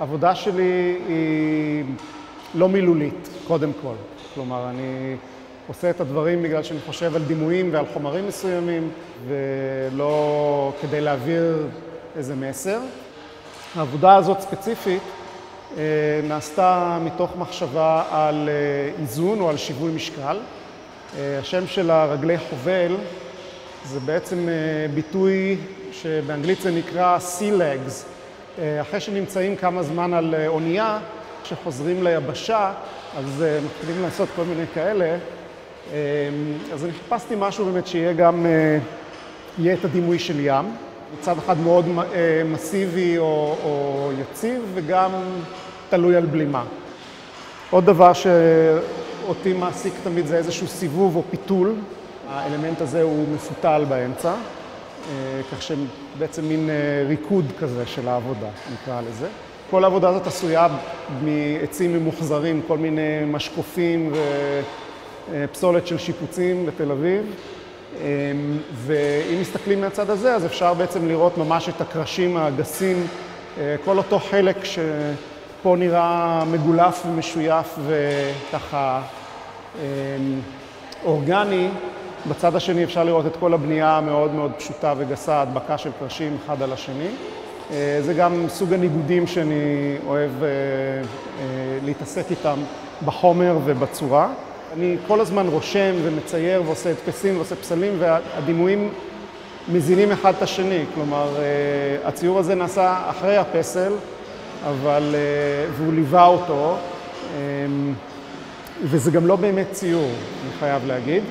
העבודה שלי היא לא מילולית, קודם כל. כלומר, אני עושה את הדברים בגלל שאני חושב על דימויים ועל חומרים מסוימים, ולא כדי להעביר איזה מסר. העבודה הזאת ספציפית נעשתה מתוך מחשבה על איזון או על שיווי משקל. השם של הרגלי חובל זה בעצם ביטוי שבאנגלית זה נקרא sea legs. אחרי שנמצאים כמה זמן על אונייה, כשחוזרים ליבשה, אז מתחילים לעשות כל מיני כאלה. אז אני חיפשתי משהו באמת שיהיה גם, יהיה את הדימוי של ים. מצד אחד מאוד מסיבי או, או יציב, וגם תלוי על בלימה. עוד דבר שאותי מעסיק תמיד זה איזשהו סיבוב או פיתול. האלמנט הזה הוא מפותל באמצע, כך שבעצם מין ריקוד כזה של העבודה, נקרא לזה. כל העבודה הזאת עשויה מעצים ממוחזרים, כל מיני משקופים ופסולת של שיפוצים בתל אביב. ואם מסתכלים מהצד הזה, אז אפשר בעצם לראות ממש את הקרשים הגסים, כל אותו חלק שפה נראה מגולף ומשויף וככה אורגני, בצד השני אפשר לראות את כל הבנייה המאוד מאוד פשוטה וגסה, הדבקה של קרשים אחד על השני. זה גם סוג הניגודים שאני אוהב להתעסק איתם בחומר ובצורה. אני כל הזמן רושם ומצייר ועושה הדפסים ועושה פסלים, והדימויים מזינים אחד את השני. כלומר, הציור הזה נעשה אחרי הפסל, אבל, והוא ליווה אותו, וזה גם לא באמת ציור, אני חייב להגיד.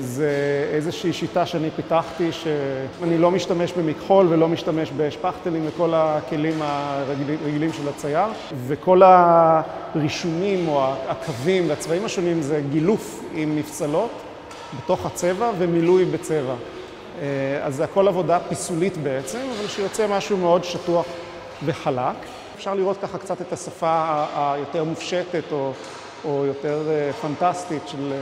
זה איזושהי שיטה שאני פיתחתי, שאני לא משתמש במכחול ולא משתמש בשפכטלים וכל הכלים הרגילים של הצייר, וכל הרישומים או הקווים והצבעים השונים זה גילוף עם מפסלות בתוך הצבע ומילוי בצבע. אז זה הכל עבודה פיסולית בעצם, אבל שיוצא משהו מאוד שטוח וחלק. אפשר לראות ככה קצת את השפה היותר מופשטת או, או יותר פנטסטית של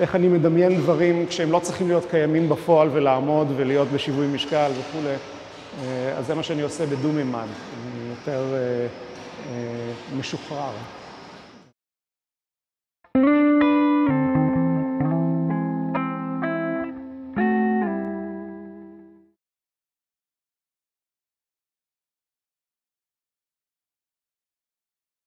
איך אני מדמיין דברים כשהם לא צריכים להיות קיימים בפועל ולעמוד ולהיות בשיווי משקל וכולי. אז זה מה שאני עושה בדו-מימד, יותר משוחרר.